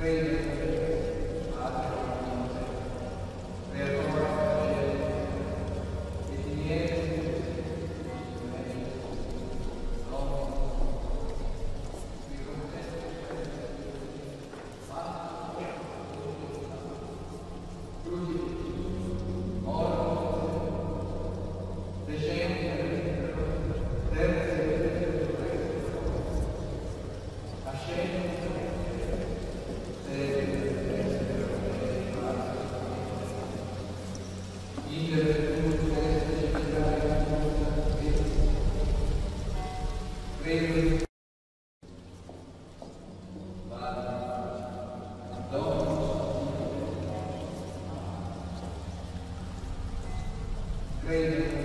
Thank Ascende